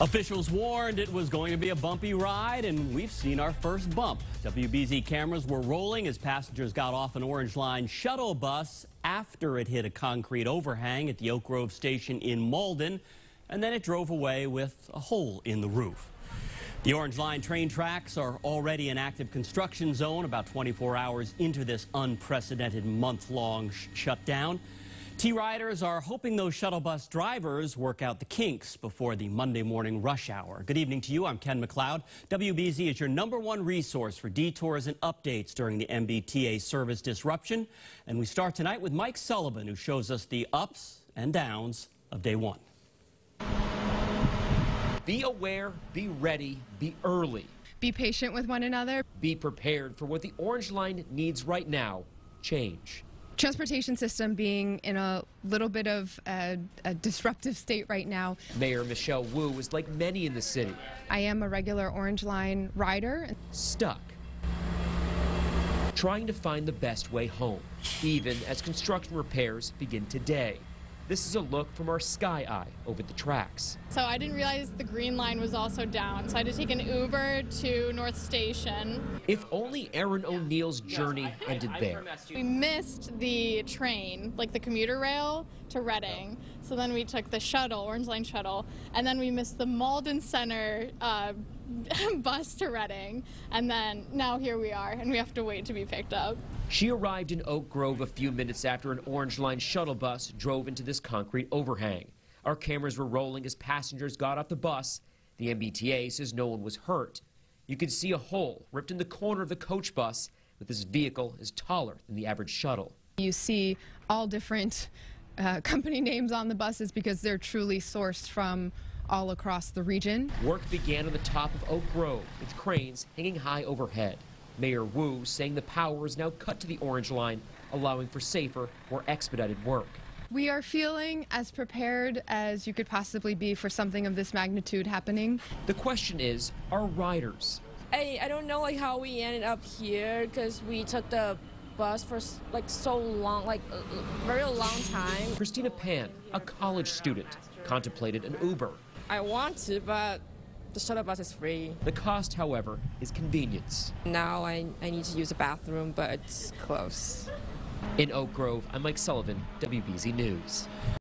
Officials warned it was going to be a bumpy ride, and we've seen our first bump. WBZ cameras were rolling as passengers got off an Orange Line shuttle bus after it hit a concrete overhang at the Oak Grove station in Malden, and then it drove away with a hole in the roof. The Orange Line train tracks are already in active construction zone about 24 hours into this unprecedented month-long sh shutdown. T-Riders are hoping those shuttle bus drivers work out the kinks before the Monday morning rush hour. Good evening to you. I'm Ken McLeod. WBZ is your number one resource for detours and updates during the MBTA service disruption. And we start tonight with Mike Sullivan, who shows us the ups and downs of day one. Be aware, be ready, be early. Be patient with one another. Be prepared for what the Orange Line needs right now change transportation system being in a little bit of a, a, disruptive state right now. Mayor Michelle Wu is like many in the city. I am a regular Orange Line rider. Stuck. Trying to find the best way home, even as construction repairs begin today. This is a look from our sky eye over the tracks. So I didn't realize the green line was also down, so I had to take an Uber to North Station. If only Aaron O'Neill's journey yes, I, ended I, I, there. We missed the train, like the commuter rail, to Reading. So then we took the shuttle, Orange Line shuttle, and then we missed the Malden Center uh, bus to Reading, and then now here we are, and we have to wait to be picked up. She arrived in Oak Grove a few minutes after an Orange Line shuttle bus drove into this concrete overhang. Our cameras were rolling as passengers got off the bus. The MBTA says no one was hurt. You could see a hole ripped in the corner of the coach bus, but this vehicle is taller than the average shuttle. You see all different uh, company names on the buses because they're truly sourced from all across the region. Work began on the top of Oak Grove with cranes hanging high overhead. Mayor Wu saying the power is now cut to the Orange Line, allowing for safer, more expedited work. We are feeling as prepared as you could possibly be for something of this magnitude happening. The question is, are riders? I, I don't know like how we ended up here because we took the bus for like so long, like a very long time. Christina Pan, a college student, contemplated an Uber. I want to, but the shuttle bus is free. The cost, however, is convenience. Now I, I need to use a bathroom, but it's close. In Oak Grove, I'm Mike Sullivan, WBZ News.